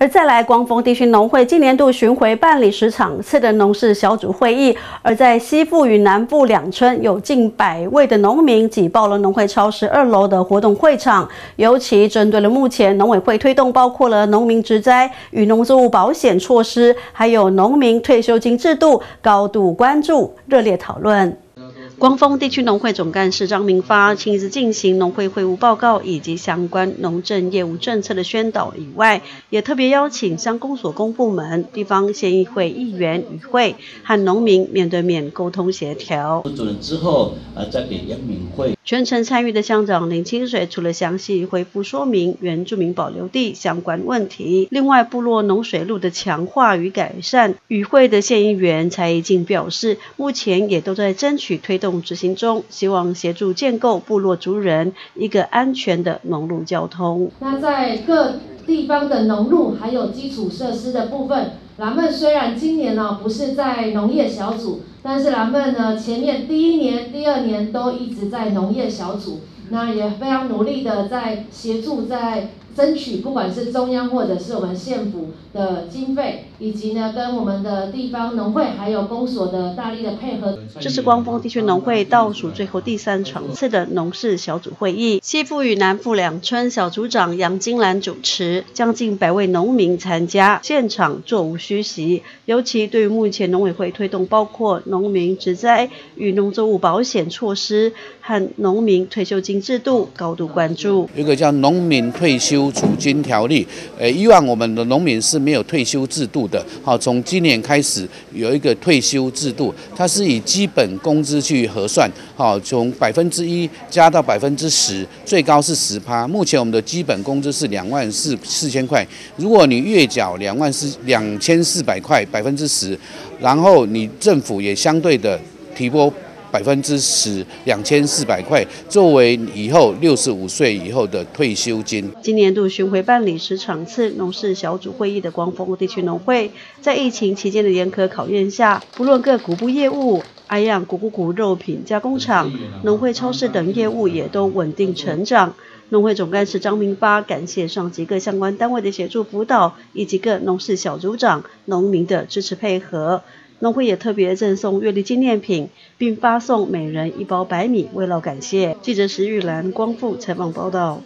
而再来，光丰地区农会今年度巡回办理十场次的农事小组会议，而在西部与南部两村有近百位的农民挤爆了农会超市二楼的活动会场，尤其针对了目前农委会推动包括了农民植灾与农作物保险措施，还有农民退休金制度，高度关注，热烈讨论。光丰地区农会总干事张明发亲自进行农会会务报告以及相关农政业务政策的宣导以外，也特别邀请乡公所公部门、地方县议会议员与会和农民面对面沟通协调。之后，呃，再给杨敏会。全程参与的乡长林清水，除了详细回复说明原住民保留地相关问题，另外部落农水路的强化与改善，与会的县议员蔡义进表示，目前也都在争取推动。执行中，希望协助建构部落族人一个安全的农路交通。那在各地方的农路还有基础设施的部分，蓝们虽然今年呢不是在农业小组，但是蓝们呢前面第一年、第二年都一直在农业小组，那也非常努力的在协助在。争取不管是中央或者是我们县府的经费，以及呢跟我们的地方农会还有公所的大力的配合。这是光丰地区农会倒数最后第三场次的农事小组会议，西富与南富两村小组长杨金兰主持，将近百位农民参加，现场座无虚席。尤其对于目前农委会推动包括农民植栽与农作物保险措施和农民退休金制度高度关注。一个叫农民退休。储金条例，呃，以往我们的农民是没有退休制度的，好，从今年开始有一个退休制度，它是以基本工资去核算，好，从百分之一加到百分之十，最高是十趴。目前我们的基本工资是两万四四千块，如果你月缴两万四两千四百块，百分之十，然后你政府也相对的提拨。百分之十，两千四百块，作为以后六十五岁以后的退休金。今年度巡回办理十场次农事小组会议的光丰地区农会，在疫情期间的严苛考验下，不论各谷部业务、爱样谷谷谷肉品加工厂、农会超市等业务也都稳定成长。农会总干事张明发感谢上级各相关单位的协助辅导，以及各农事小组长、农民的支持配合。农会也特别赠送月历纪念品，并发送每人一包白米，为了感谢。记者石玉兰、光复采访报道。